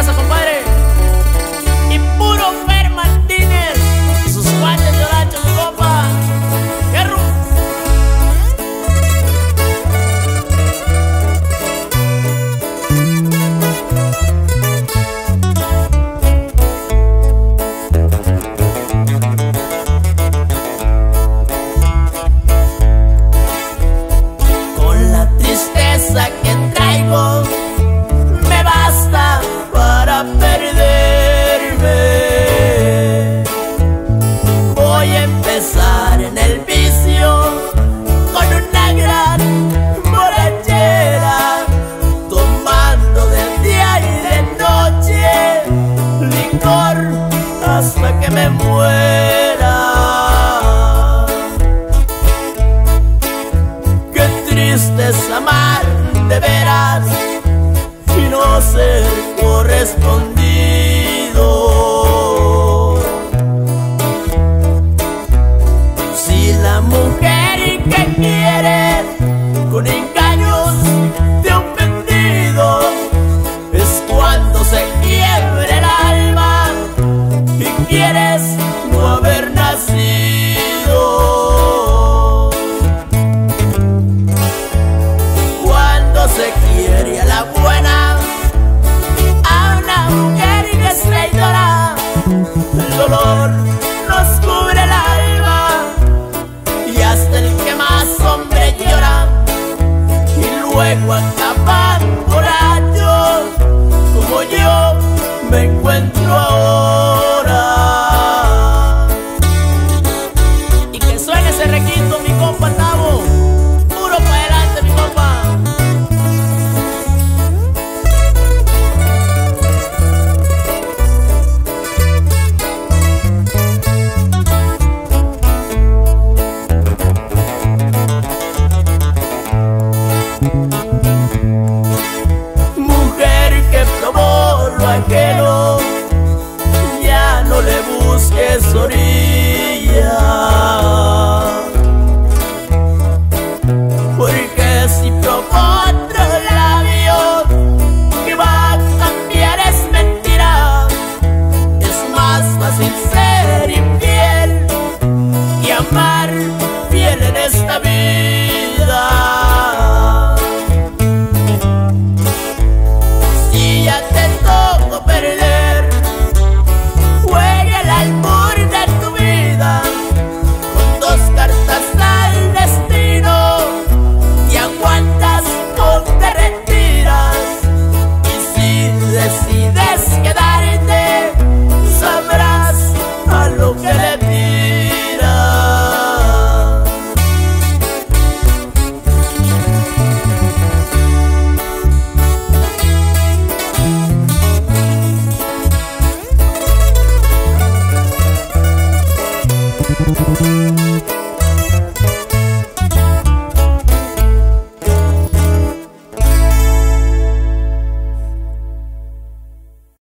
raza, compadre. El vicio Tengo perder